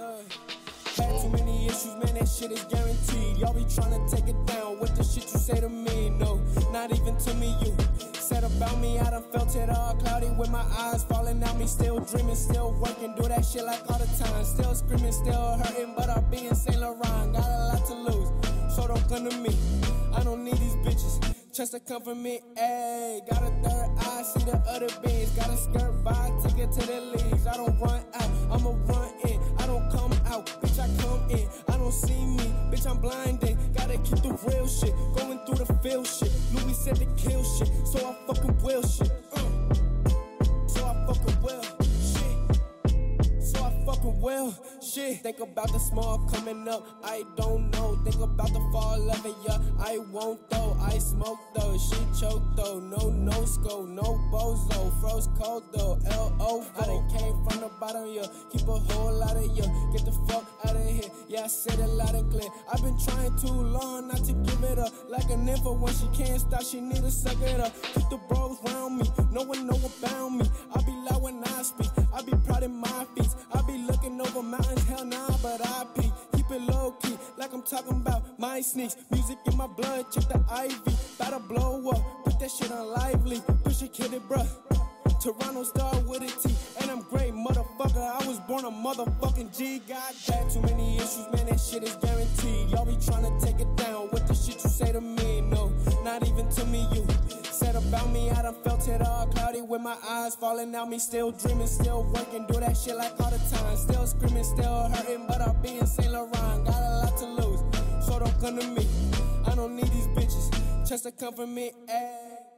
Had too many issues, man, that shit is guaranteed. Y'all be trying to take it down with the shit you say to me. No, not even to me, you said about me, I done felt it all cloudy with my eyes falling out me. Still dreaming, still working, do that shit like all the time. Still screaming, still hurting, but I'll be in Saint Laurent. Got a lot to lose, so don't come to me. I don't need these bitches. Just to come from me, ayy. Got a third eye, see the other beans. Got a skirt by, take it to the leaves. I don't run Keep the real shit, going through the field shit. Louis said to kill shit, so I fucking will shit. Uh. So I fucking will shit. So I fucking will shit. Think about the small coming up, I don't know. Think about the fall of it, yeah. I won't though. I smoke though, she choke though. No no scope, no bozo. Froze cold though. L O. I done came from the bottom, yeah. Keep a whole lot of you. Get the fuck out of here. Yeah, I said it loud and clear. I've been trying too long not to give it up. Like a nympho when she can't stop, she need to suck it up. Keep the bros round me, no one know about me. I be loud when I speak. I be proud in my feet. I be looking over mountains, hell nah, but I peek. Keep it low key, like I'm talking about my sneaks. Music in my blood, check the ivy. To blow up, put that shit on lively. Push it, kid it, bruh. Toronto star with a motherfucking G. God damn, too many issues, man. That shit is guaranteed. Y'all be trying to take it down with the shit you say to me. No, not even to me. You said about me, I done felt it all cloudy with my eyes falling out. Me still dreaming, still working, do that shit like all the time. Still screaming, still hurting, but I'll be in Saint Laurent. Got a lot to lose, so don't come to me. I don't need these bitches just to come for me. Ay.